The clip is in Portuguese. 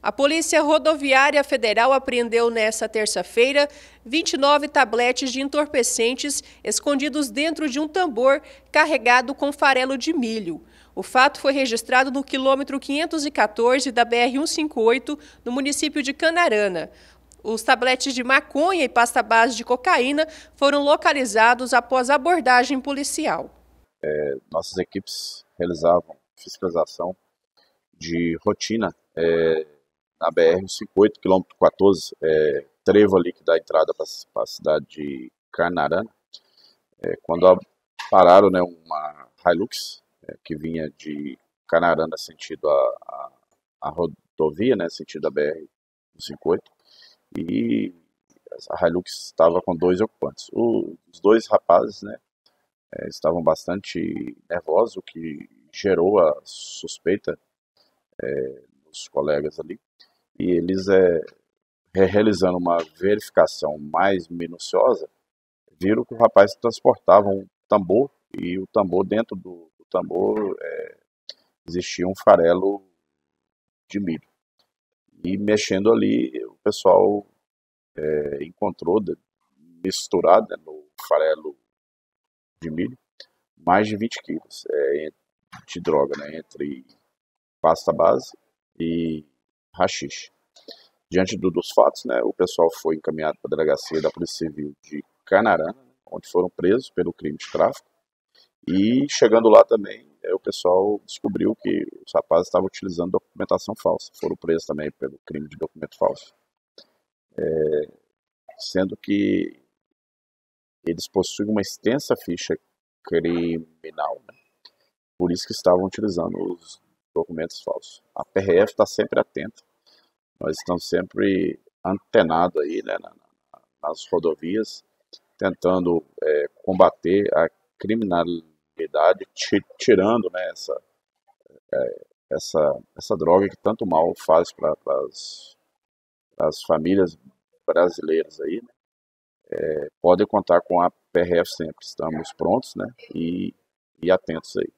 A Polícia Rodoviária Federal apreendeu nesta terça-feira 29 tabletes de entorpecentes escondidos dentro de um tambor carregado com farelo de milho. O fato foi registrado no quilômetro 514 da BR-158, no município de Canarana. Os tabletes de maconha e pasta base de cocaína foram localizados após abordagem policial. É, nossas equipes realizavam fiscalização de rotina é, na BR-58, quilômetro 14, é, trevo ali que dá entrada para a cidade de Carnarana, é, quando pararam né, uma Hilux é, que vinha de Carnarana sentido a, a, a rodovia, né, sentido a BR-58, e a Hilux estava com dois ocupantes. O, os dois rapazes né, é, estavam bastante nervosos, o que gerou a suspeita é, nos colegas ali e eles é, realizando uma verificação mais minuciosa, viram que o rapaz transportava um tambor e o tambor dentro do, do tambor é, existia um farelo de milho. E mexendo ali, o pessoal é, encontrou misturado né, no farelo de milho mais de 20 quilos é, de droga, né, entre pasta base e rachixe. Diante do, dos fatos, né, o pessoal foi encaminhado para a delegacia da Polícia Civil de Canarana, onde foram presos pelo crime de tráfico. E chegando lá também, é, o pessoal descobriu que os rapazes estavam utilizando documentação falsa. Foram presos também pelo crime de documento falso. É, sendo que eles possuem uma extensa ficha criminal, né? por isso que estavam utilizando os documentos falsos. A PRF está sempre atenta nós estamos sempre antenados aí, né, nas rodovias, tentando é, combater a criminalidade, tirando né, essa, é, essa, essa droga que tanto mal faz para as famílias brasileiras aí, né? é, podem contar com a PRF sempre. Estamos prontos né, e, e atentos aí.